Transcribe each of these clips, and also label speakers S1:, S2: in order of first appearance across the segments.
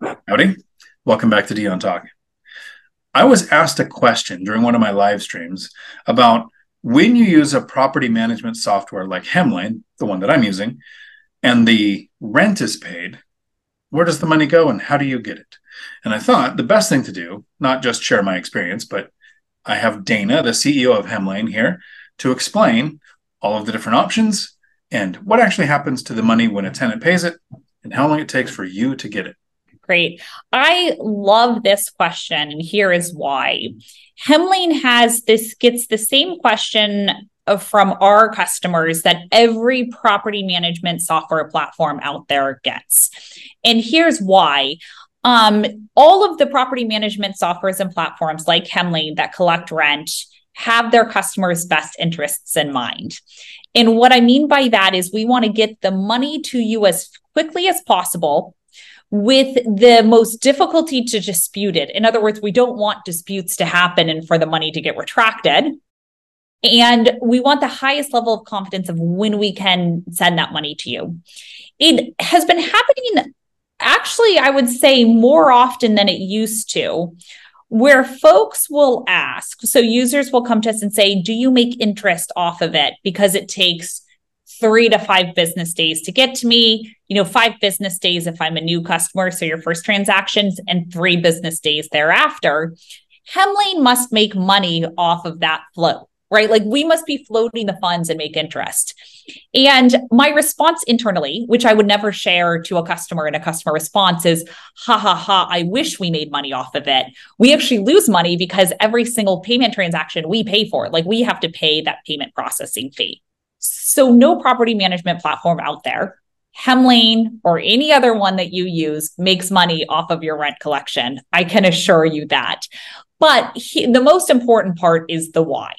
S1: Howdy. Welcome back to Dion Talk. I was asked a question during one of my live streams about when you use a property management software like Hemlane, the one that I'm using, and the rent is paid, where does the money go and how do you get it? And I thought the best thing to do, not just share my experience, but I have Dana, the CEO of Hemlane, here to explain all of the different options and what actually happens to the money when a tenant pays it and how long it takes for you to get it.
S2: Great. I love this question, and here is why. Hemlane has this gets the same question from our customers that every property management software platform out there gets. And here's why. Um, all of the property management softwares and platforms like Hemlane that collect rent have their customers' best interests in mind. And what I mean by that is we want to get the money to you as quickly as possible with the most difficulty to dispute it. In other words, we don't want disputes to happen and for the money to get retracted. And we want the highest level of confidence of when we can send that money to you. It has been happening, actually, I would say more often than it used to, where folks will ask. So users will come to us and say, Do you make interest off of it? Because it takes three to five business days to get to me. You know, five business days if I'm a new customer. So your first transactions and three business days thereafter. Hemlane must make money off of that flow, right? Like we must be floating the funds and make interest. And my response internally, which I would never share to a customer in a customer response, is ha ha ha, I wish we made money off of it. We actually lose money because every single payment transaction we pay for, like we have to pay that payment processing fee. So, no property management platform out there, Hemlane or any other one that you use, makes money off of your rent collection. I can assure you that. But he, the most important part is the why.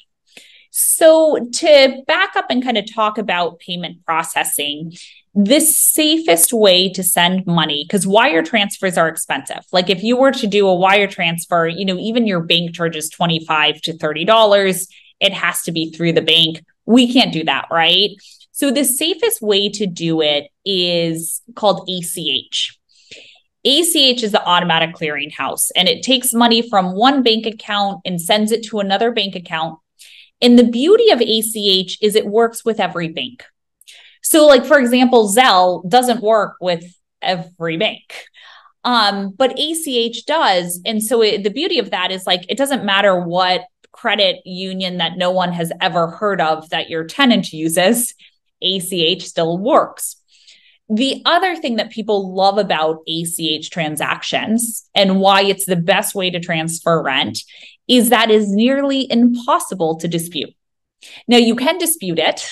S2: So, to back up and kind of talk about payment processing, the safest way to send money because wire transfers are expensive like if you were to do a wire transfer you know even your bank charges 25 to 30 dollars it has to be through the bank we can't do that, right? So the safest way to do it is called ACH. ACH is the automatic clearinghouse and it takes money from one bank account and sends it to another bank account. And the beauty of ACH is it works with every bank. So, like, for example, Zelle doesn't work with every bank. Um, but ACH does. And so it, the beauty of that is like, it doesn't matter what credit union that no one has ever heard of that your tenant uses, ACH still works. The other thing that people love about ACH transactions and why it's the best way to transfer rent is that is nearly impossible to dispute. Now you can dispute it,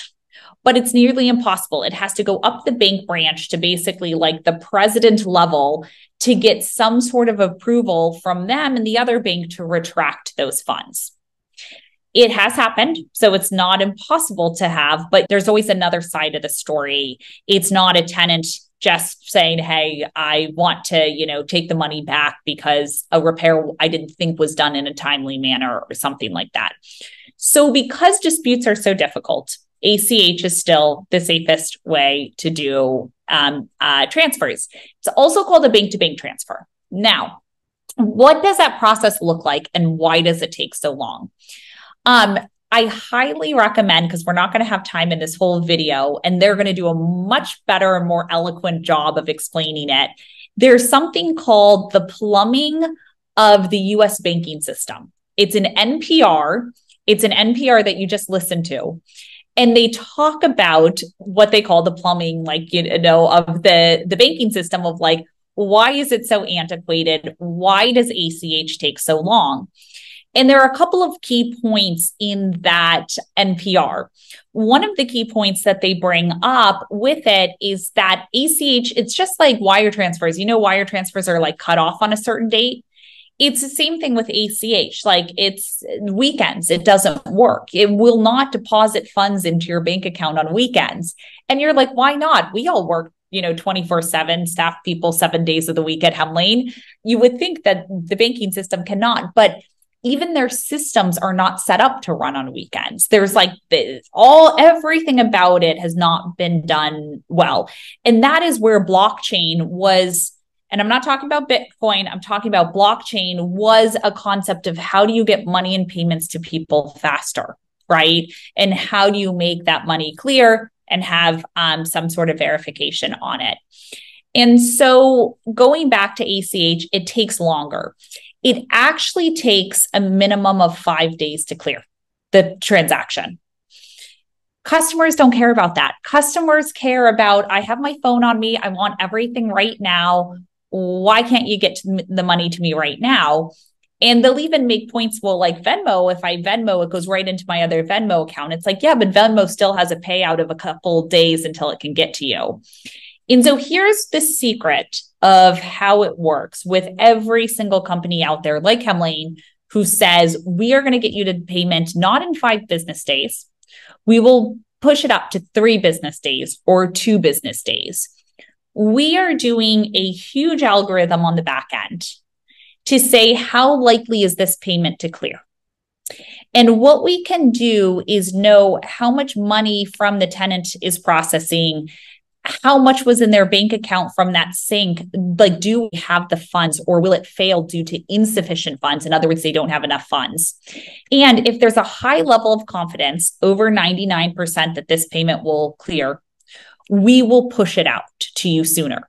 S2: but it's nearly impossible. It has to go up the bank branch to basically like the president level to get some sort of approval from them and the other bank to retract those funds it has happened. So it's not impossible to have, but there's always another side of the story. It's not a tenant just saying, Hey, I want to, you know, take the money back because a repair I didn't think was done in a timely manner or something like that. So because disputes are so difficult, ACH is still the safest way to do um, uh, transfers. It's also called a bank to bank transfer. Now, what does that process look like and why does it take so long? Um, I highly recommend because we're not going to have time in this whole video, and they're going to do a much better and more eloquent job of explaining it. There's something called the plumbing of the US banking system. It's an NPR. It's an NPR that you just listen to. And they talk about what they call the plumbing, like, you know, of the, the banking system of like, why is it so antiquated? Why does ACH take so long? And there are a couple of key points in that NPR. One of the key points that they bring up with it is that ACH, it's just like wire transfers. You know, wire transfers are like cut off on a certain date. It's the same thing with ACH. Like it's weekends, it doesn't work. It will not deposit funds into your bank account on weekends. And you're like, why not? We all work you know 24 7 staff people seven days of the week at hemlane you would think that the banking system cannot but even their systems are not set up to run on weekends. There's like the, all everything about it has not been done well. And that is where blockchain was and I'm not talking about Bitcoin, I'm talking about blockchain, was a concept of how do you get money and payments to people faster, right? And how do you make that money clear and have um, some sort of verification on it? And so going back to ACH, it takes longer. It actually takes a minimum of five days to clear the transaction. Customers don't care about that. Customers care about, I have my phone on me. I want everything right now. Why can't you get the money to me right now? And they'll even make points. Well, like Venmo, if I Venmo, it goes right into my other Venmo account. It's like, yeah, but Venmo still has a payout of a couple days until it can get to you. And so here's the secret of how it works with every single company out there, like Hemlane, who says, we are going to get you to payment not in five business days. We will push it up to three business days or two business days. We are doing a huge algorithm on the back end to say, how likely is this payment to clear? And what we can do is know how much money from the tenant is processing, how much was in their bank account from that sync like do we have the funds or will it fail due to insufficient funds? In other words they don't have enough funds. And if there's a high level of confidence over 99% that this payment will clear we will push it out to you sooner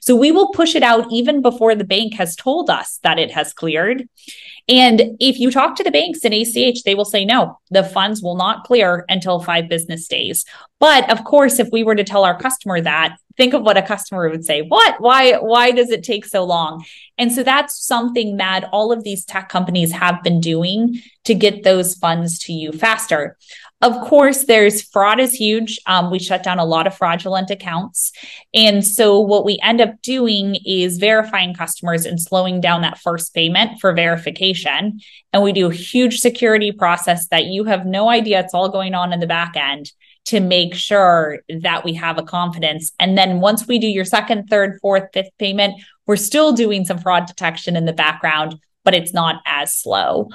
S2: so we will push it out even before the bank has told us that it has cleared and if you talk to the banks in ACH, they will say no, the funds will not clear until five business days. But of course, if we were to tell our customer that, think of what a customer would say. What? Why why does it take so long? And so that's something that all of these tech companies have been doing to get those funds to you faster. Of course, there's fraud is huge. Um, we shut down a lot of fraudulent accounts. And so what we end up doing is verifying customers and slowing down that first payment for verification. And we do a huge security process that you have no idea it's all going on in the back end to make sure that we have a confidence. And then once we do your second, third, fourth, fifth payment, we're still doing some fraud detection in the background, but it's not as slow.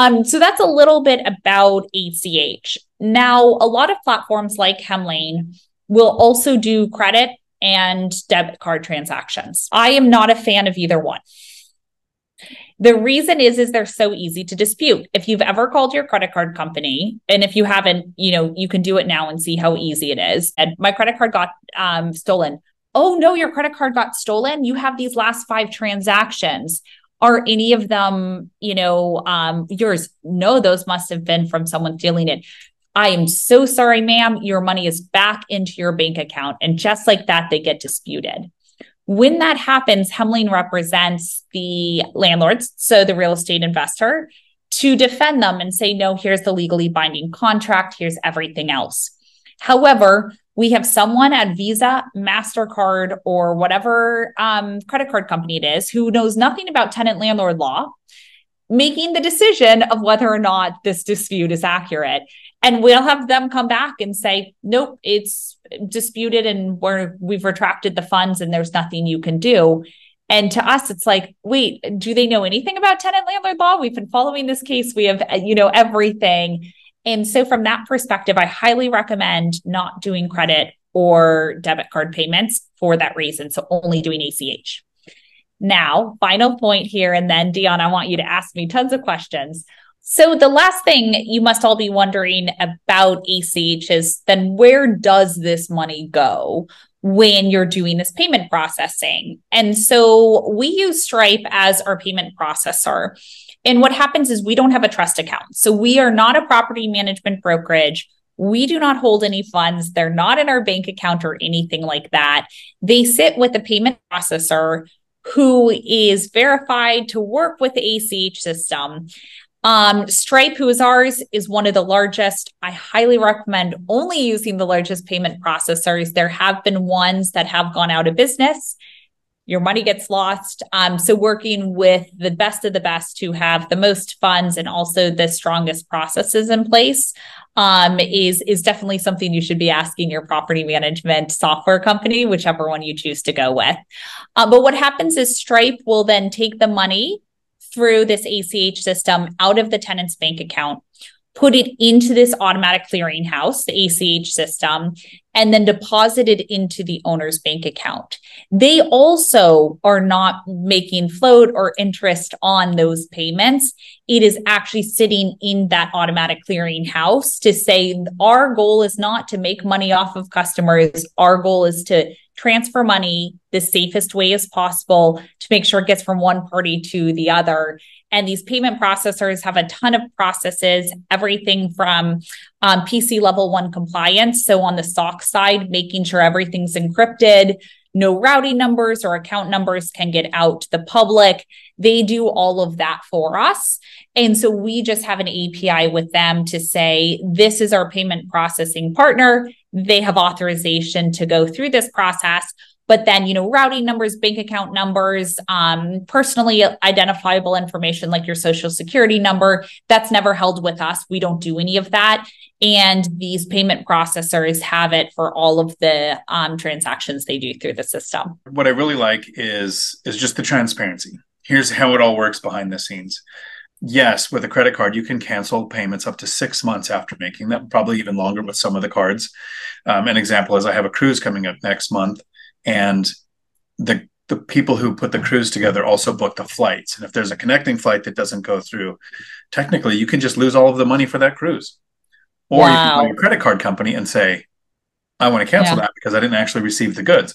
S2: Um, so that's a little bit about ACH. Now, a lot of platforms like Hemlane will also do credit and debit card transactions. I am not a fan of either one. The reason is is they're so easy to dispute. If you've ever called your credit card company, and if you haven't, you know, you can do it now and see how easy it is. And my credit card got um, stolen. Oh no, your credit card got stolen. You have these last five transactions are any of them you know um, yours? No those must have been from someone stealing it. I am so sorry ma'am. Your money is back into your bank account. And just like that they get disputed. When that happens hemlane represents the landlords so the real estate investor to defend them and say no here's the legally binding contract. Here's everything else. However we have someone at Visa, MasterCard, or whatever um, credit card company it is who knows nothing about tenant landlord law making the decision of whether or not this dispute is accurate. And we'll have them come back and say, nope, it's disputed and we're, we've retracted the funds and there's nothing you can do. And to us, it's like, wait, do they know anything about tenant landlord law? We've been following this case. We have, you know, everything. And so, from that perspective, I highly recommend not doing credit or debit card payments for that reason. So, only doing ACH. Now, final point here. And then, Dion, I want you to ask me tons of questions. So, the last thing you must all be wondering about ACH is then where does this money go? when you're doing this payment processing. And so we use Stripe as our payment processor. And what happens is we don't have a trust account. So we are not a property management brokerage. We do not hold any funds. They're not in our bank account or anything like that. They sit with a payment processor who is verified to work with the ACH system. Um, Stripe, who is ours, is one of the largest. I highly recommend only using the largest payment processors. There have been ones that have gone out of business your money gets lost. Um, so working with the best of the best who have the most funds and also the strongest processes in place um, is is definitely something you should be asking your property management software company, whichever one you choose to go with. Uh, but what happens is Stripe will then take the money through this ACH system out of the tenant's bank account put it into this automatic clearinghouse, the ACH system, and then deposit it into the owner's bank account. They also are not making float or interest on those payments. It is actually sitting in that automatic clearinghouse to say our goal is not to make money off of customers. Our goal is to transfer money the safest way as possible to make sure it gets from one party to the other. And these payment processors have a ton of processes, everything from um, PC level one compliance. So on the SOC side, making sure everything's encrypted, no routing numbers or account numbers can get out to the public. They do all of that for us. And so we just have an API with them to say, this is our payment processing partner. They have authorization to go through this process but then you know routing numbers bank account numbers um, personally identifiable information like your social security number that's never held with us. We don't do any of that. And these payment processors have it for all of the um, transactions they do through the system.
S1: What i really like is is just the transparency. Here's how it all works behind the scenes. Yes with a credit card you can cancel payments up to six months after making them probably even longer with some of the cards. Um, an example is i have a cruise coming up next month and the the people who put the cruise together also book the flights. And if there's a connecting flight that doesn't go through, technically you can just lose all of the money for that cruise. Or wow. you can call a credit card company and say, I want to cancel yeah. that because I didn't actually receive the goods.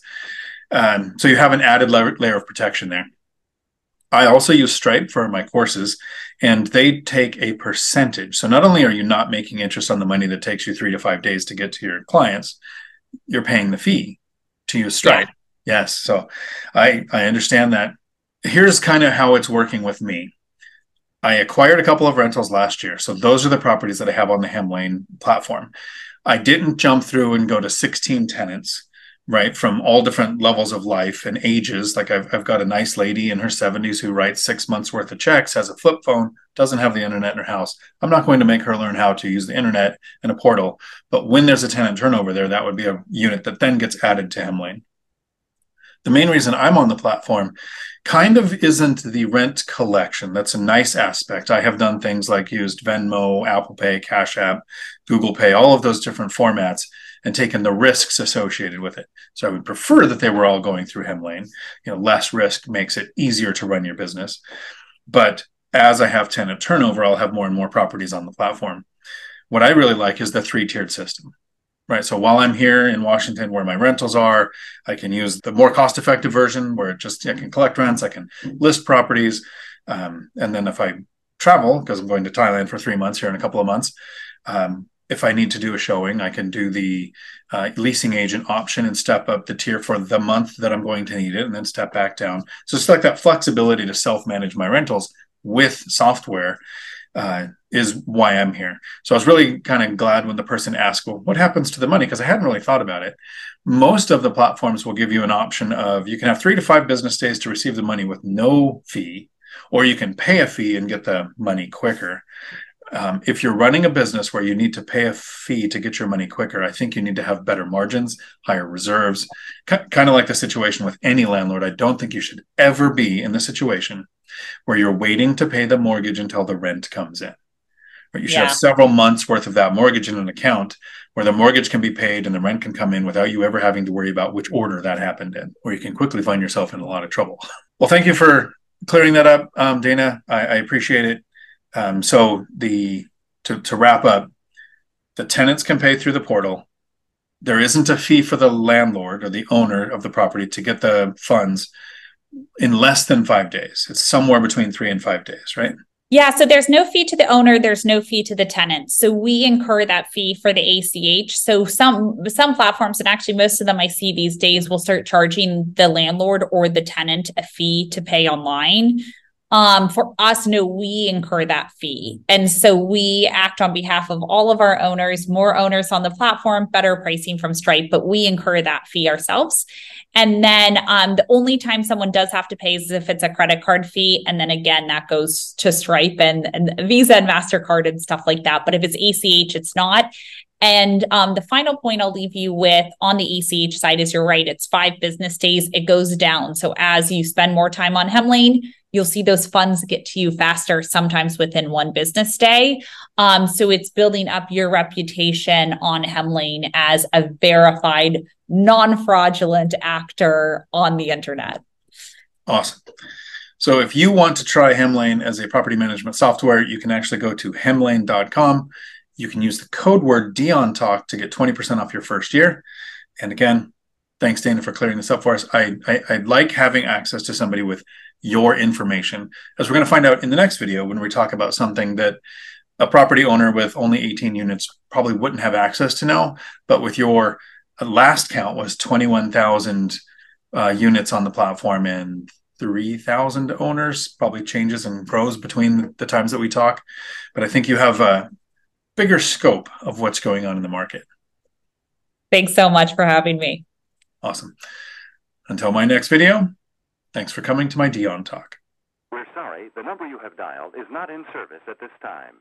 S1: Um, so you have an added layer, layer of protection there. I also use Stripe for my courses, and they take a percentage. So not only are you not making interest on the money that takes you three to five days to get to your clients, you're paying the fee to use Stripe. Yeah. Yes. So I I understand that. Here's kind of how it's working with me. I acquired a couple of rentals last year. So those are the properties that I have on the Hemlane platform. I didn't jump through and go to 16 tenants, right, from all different levels of life and ages. Like I've, I've got a nice lady in her 70s who writes six months worth of checks, has a flip phone, doesn't have the internet in her house. I'm not going to make her learn how to use the internet and a portal. But when there's a tenant turnover there, that would be a unit that then gets added to Hemlane. The main reason I'm on the platform kind of isn't the rent collection. That's a nice aspect. I have done things like used Venmo, Apple Pay, Cash App, Google Pay, all of those different formats and taken the risks associated with it. So I would prefer that they were all going through Hemlane. You know, less risk makes it easier to run your business. But as I have tenant turnover, I'll have more and more properties on the platform. What I really like is the three tiered system right? So while I'm here in Washington, where my rentals are, I can use the more cost effective version where it just I can collect rents, I can list properties, um, and then if I travel because I'm going to Thailand for three months here in a couple of months. Um, if I need to do a showing, I can do the uh, leasing agent option and step up the tier for the month that I'm going to need it and then step back down. So it's like that flexibility to self manage my rentals with software uh, is why I'm here. So I was really kind of glad when the person asked, well, what happens to the money? Because I hadn't really thought about it. Most of the platforms will give you an option of you can have three to five business days to receive the money with no fee, or you can pay a fee and get the money quicker. Um, if you're running a business where you need to pay a fee to get your money quicker, I think you need to have better margins, higher reserves, kind of like the situation with any landlord. I don't think you should ever be in the situation where you're waiting to pay the mortgage until the rent comes in. Right? You should yeah. have several months worth of that mortgage in an account where the mortgage can be paid and the rent can come in without you ever having to worry about which order that happened in, or you can quickly find yourself in a lot of trouble. Well, thank you for clearing that up, um, Dana. I, I, appreciate it. Um, so the to, to wrap up, the tenants can pay through the portal. There isn't a fee for the landlord or the owner of the property to get the funds in less than five days. It's somewhere between three and five days, right?
S2: Yeah, so there's no fee to the owner, there's no fee to the tenant. So we incur that fee for the ACH. So some some platforms and actually most of them I see these days will start charging the landlord or the tenant a fee to pay online. Um, for us, no, we incur that fee. And so we act on behalf of all of our owners, more owners on the platform, better pricing from Stripe, but we incur that fee ourselves. And then um, the only time someone does have to pay is if it's a credit card fee. And then again, that goes to Stripe and, and Visa and MasterCard and stuff like that. But if it's ACH, it's not. And um, the final point I'll leave you with on the ACH side is you're right, it's five business days, it goes down. So as you spend more time on Hemlane, you'll see those funds get to you faster, sometimes within one business day. Um, so it's building up your reputation on Hemlane as a verified, non fraudulent actor on the internet.
S1: Awesome. So if you want to try Hemlane as a property management software, you can actually go to hemlane.com. You can use the code word Dion Talk to get 20% off your first year. And again, thanks, Dana, for clearing this up for us. I, I, I like having access to somebody with your information, as we're going to find out in the next video when we talk about something that a property owner with only 18 units probably wouldn't have access to know. But with your last count was 21,000 uh, units on the platform and 3,000 owners, probably changes and grows between the times that we talk. But I think you have a bigger scope of what's going on in the market.
S2: Thanks so much for having me.
S1: Awesome. Until my next video, thanks for coming to my Dion Talk.
S3: We're sorry, the number you have dialed is not in service at this time.